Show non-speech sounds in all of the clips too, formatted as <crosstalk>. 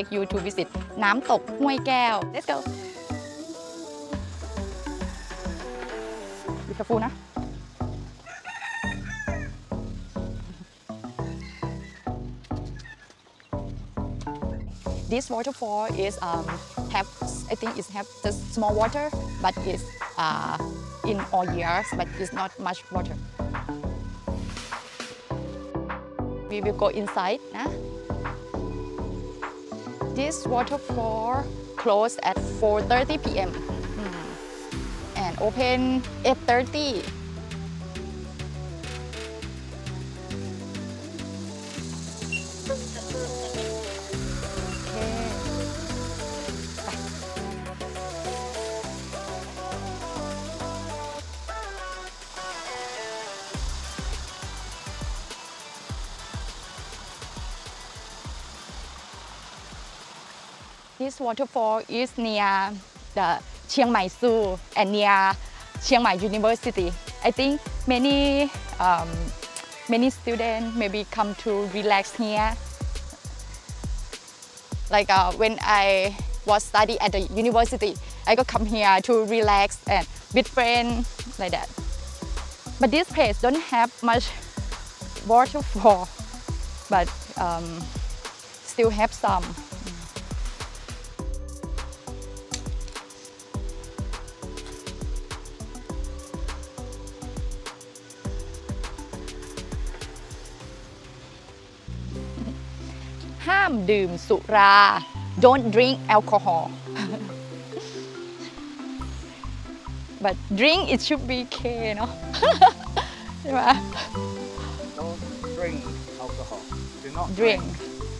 take you to visit น้ำตกห้วยแก้ว let's go be careful นะ this waterfall is um, have I think it have just small water, but it's uh, in all years, but it's not much water. We will go inside. Nah? This waterfall closed at 4:30 p.m. Hmm. and open 8:30. 'This waterfall is near the Chiang Mai Zoo and near Chiang Mai University. I think many um, many students maybe come to relax here. Like uh, when I was study at the university, I go come here to relax and with friends like that. But this place don't have much waterfall, but um, still have some. ห้ามดื่มสุรา don't drink alcohol <laughs> but drink it should be K เนาะ ใช่ไหม <laughs> Don't drink alcohol. Do not drink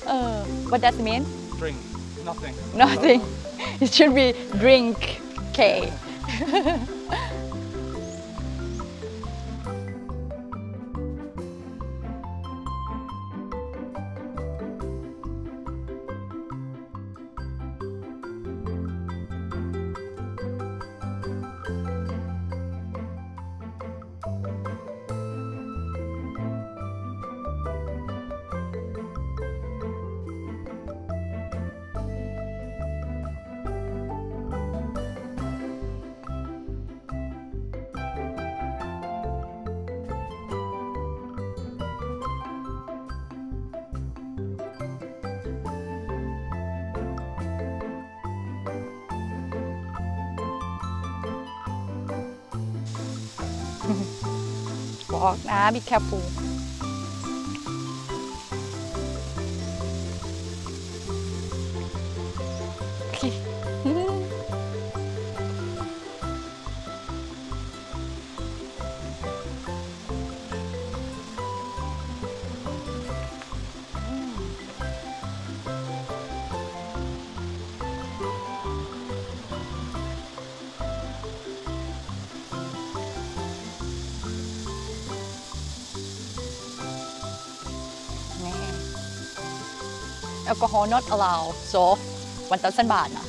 เออ what does it mean Drink. Nothing. nothing <laughs> it should be drink K บอกนะ be careful alcohol not allowed so 1,000 บาทนะ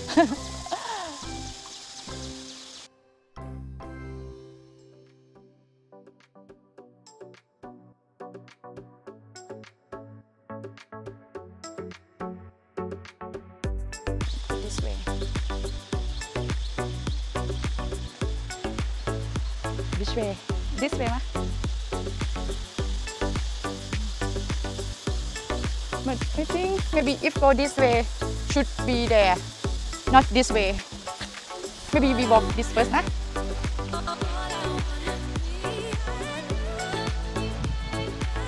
this way this way this way ไหม But I think maybe if go this way should be there, not this way. Maybe we walk this first นะ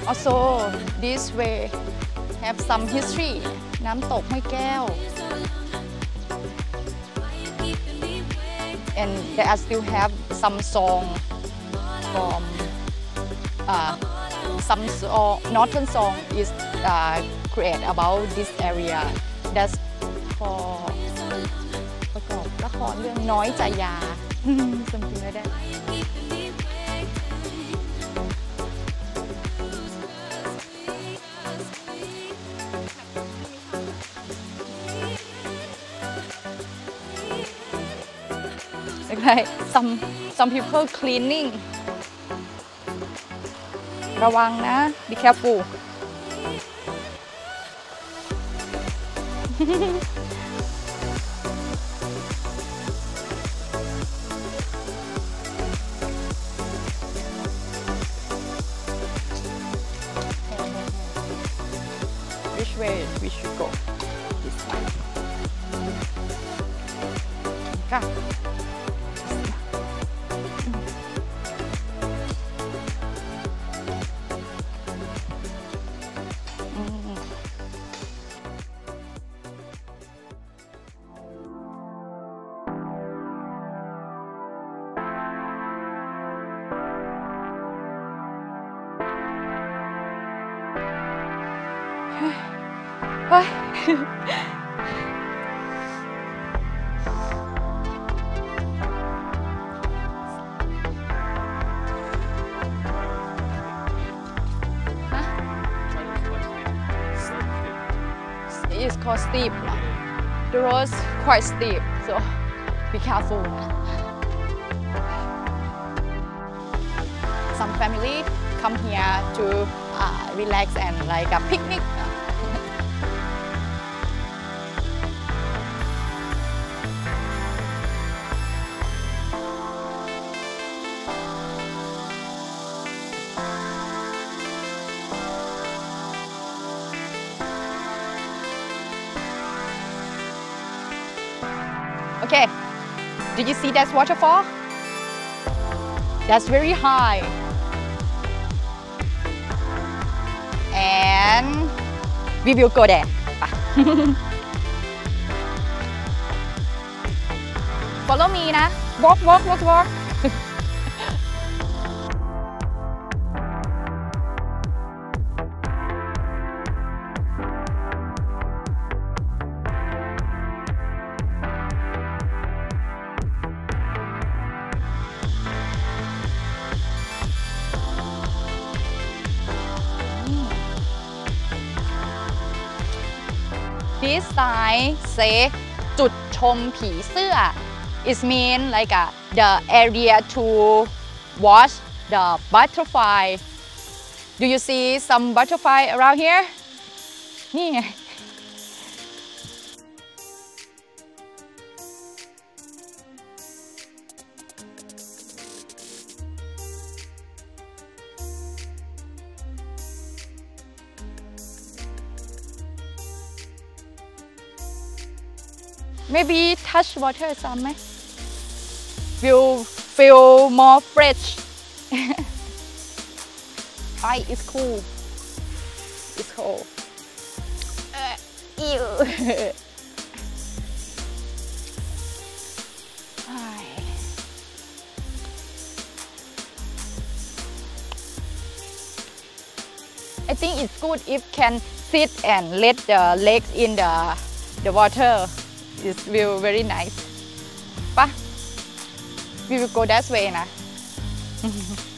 Also this way have some history น้ำตกห้วยแก้ว and they are still have some song from uh, some song, northern song is uh, create about this area that's for ประกอบละครเรื่องน้อยใจยา something like that Okay, some some people cleaning ระวังนะ be careful Which way we should go? This way. ค่ What? It's called steep. The road's quite steep, so be careful. Some family come here to uh, relax and like a picnic. Okay, did you see that waterfall? That's very high. And we will go there. <laughs> Follow me na. walk walk walk walk This sign say จุดชมผีเสื้อ It mean like a, the area to watch the butterfly Do you see some butterfly around here นี่ไง Maybe touch water some You feel more fresh. <laughs> I it's cool. It's cold. Uh, ew. <laughs> I think it's good if can sit and let the legs in the, the water is view very nice. But we will go that way now. <laughs>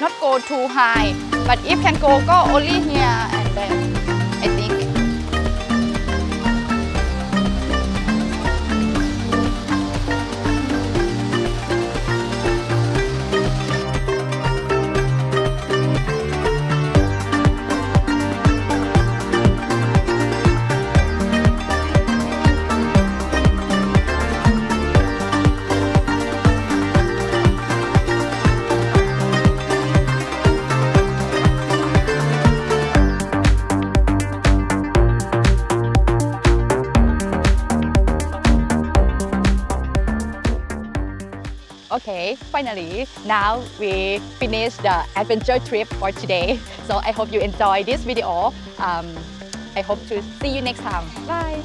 Not go too high, but if can go, go only here and there. Okay, finally, now we finished the adventure trip for today. So I hope you enjoy this video. Um, I hope to see you next time. Bye.